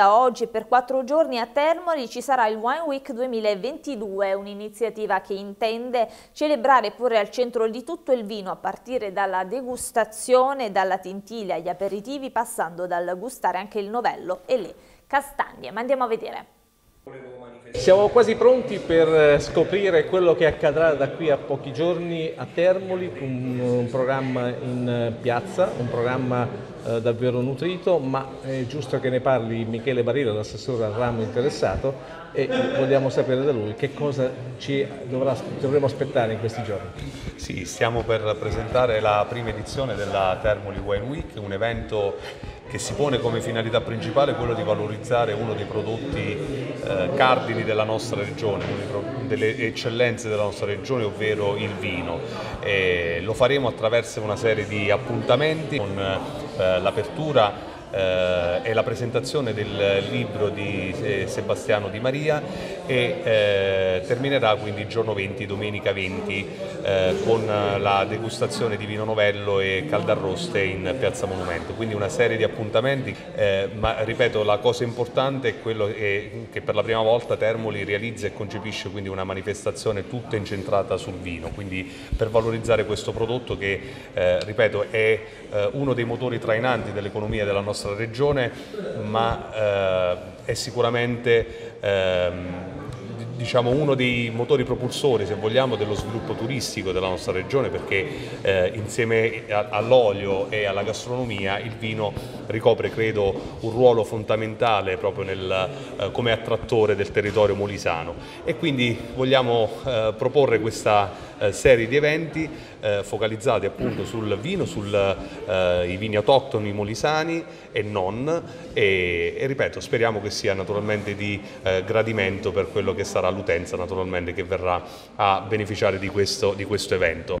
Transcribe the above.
da oggi per quattro giorni a Termoli ci sarà il Wine Week 2022, un'iniziativa che intende celebrare e porre al centro di tutto il vino a partire dalla degustazione, dalla tintiglia agli aperitivi, passando dal gustare anche il novello e le castagne. Ma andiamo a vedere. Siamo quasi pronti per scoprire quello che accadrà da qui a pochi giorni a Termoli, un, un programma in piazza, un programma eh, davvero nutrito, ma è giusto che ne parli Michele Barilla, l'assessore al ramo interessato, e vogliamo sapere da lui che cosa ci dovrà, dovremo aspettare in questi giorni. Sì, stiamo per presentare la prima edizione della Termoli Wine Week, un evento che si pone come finalità principale quello di valorizzare uno dei prodotti eh, cardini della nostra regione, delle eccellenze della nostra regione, ovvero il vino. E lo faremo attraverso una serie di appuntamenti con eh, l'apertura eh, è la presentazione del libro di eh, Sebastiano Di Maria e eh, terminerà quindi giorno 20, domenica 20, eh, con la degustazione di vino novello e caldarroste in Piazza Monumento, quindi una serie di appuntamenti, eh, ma ripeto la cosa importante è quello che, che per la prima volta Termoli realizza e concepisce quindi una manifestazione tutta incentrata sul vino, quindi per valorizzare questo prodotto che eh, ripeto è uno dei motori trainanti dell'economia della nostra nostra regione, ma eh, è sicuramente ehm, diciamo, uno dei motori propulsori, se vogliamo, dello sviluppo turistico della nostra regione perché eh, insieme all'olio e alla gastronomia il vino ricopre, credo, un ruolo fondamentale proprio nel, eh, come attrattore del territorio molisano. E quindi vogliamo eh, proporre questa eh, serie di eventi eh, focalizzati appunto sul vino, sui eh, vini autoctoni molisani e non e, e, ripeto speriamo che sia naturalmente di gradimento per quello che l'utenza naturalmente che verrà a beneficiare di questo, di questo evento.